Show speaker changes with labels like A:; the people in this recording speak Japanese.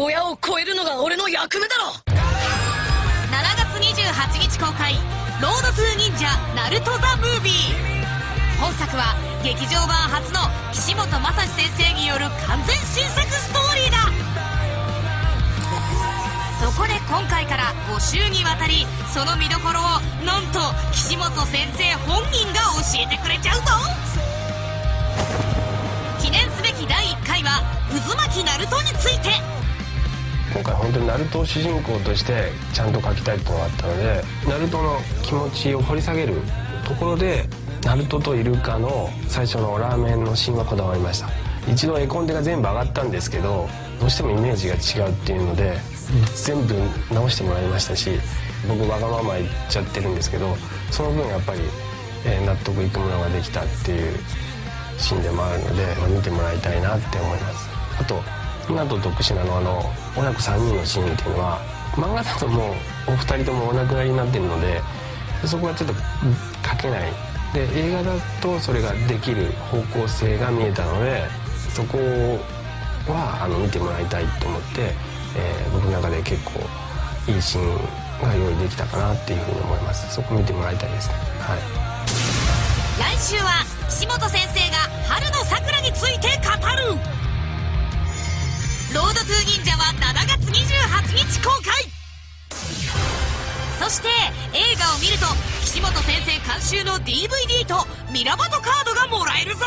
A: 親を超えるのが俺の役目だろ。
B: 7月28日公開「ロードトゥ忍者ナルト・ザ・ムービー」本作は劇場版初の岸本正史先生による完全新作ストーリーだ。そこで今回から5週にわたりその見どころをなんと岸本先生本人が教えてくれちゃうぞ。記念すべき第1回は渦巻きナルトについて。
C: 今回本当にナルトを主人公としてちゃんと描きたいっていうのがあったのでナルトの気持ちを掘り下げるところでナルトとイルカの最初のラーメンのシーンはこだわりました。一度絵コンテが全部上がったんですけどどうしてもイメージが違うっていうので全部直してもらいましたし僕わがまま言っちゃってるんですけどその分やっぱり、え納得いくものができたっていうシーンでもあるので、見てもらいたいなって思います。あと今と特殊なのあの親子3人のシーンっていうのは漫画だともうお二人ともお亡くなりになってるのでそこはちょっとうん書けない。で映画だとそれができる方向性が見えたのでそこはあの見てもらいたいと思って、えー僕の中で結構いいシーンが用意できたかなっていうふうに思います。そこ見てもらいたいですね。はい。
B: 来週は岸本先生が春の桜に日公開。そして映画を見ると岸本先生監修の DVD とミラバトカードがもらえるぞ。